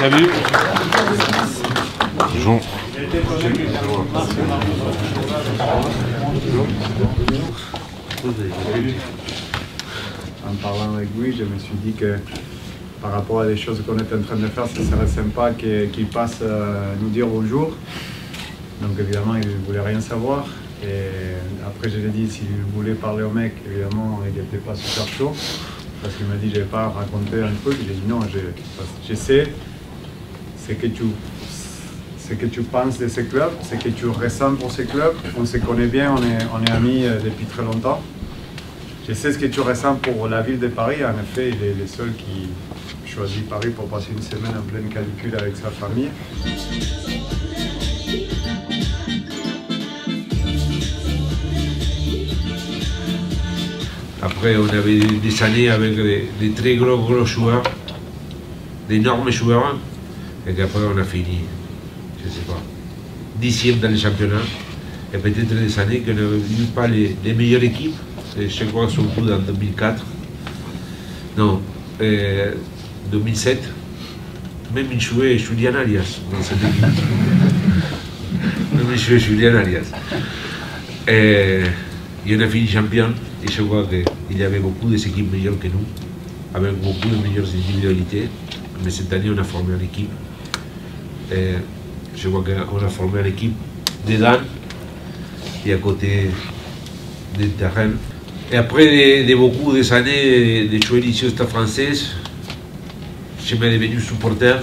Salut. Jean. En parlant avec lui, je me suis dit que par rapport à des choses qu'on est en train de faire, ce serait sympa qu'il passe euh, nous dire bonjour. Donc évidemment, il ne voulait rien savoir. Et après, je lui ai dit s'il voulait parler au mec, évidemment, il n'était pas super chaud. Parce qu'il m'a dit, je ne vais pas raconter un truc. J'ai dit non, je, je sais ce que tu ce que tu penses de ces clubs, ce que tu ressens pour ces clubs. On se connaît bien, on est, on est amis euh, depuis très longtemps. Je sais ce que tu ressens pour la ville de Paris. En effet, il est le seul qui choisit Paris pour passer une semaine en pleine canicule avec sa famille. Après, on avait des années avec des, des très gros, gros joueurs, d'énormes joueurs, et qu'après on a fini, je ne sais pas, dixième dans le championnat, et peut-être des années qu'on n'avait eu pas les, les meilleures équipes, et je crois surtout en 2004, non, euh, 2007, même il jouait Julian Arias dans cette équipe. même il jouait Julian Arias. Et, et on a fini champion, et je crois qu'il y avait beaucoup d'équipes meilleures que nous, avec beaucoup de meilleures individualités. Mais cette année, on a formé une équipe. Et je vois qu'on a formé une équipe dedans et à côté des terrains. Et après de, de beaucoup des années de jouer ici au Stade français, je suis devenu supporter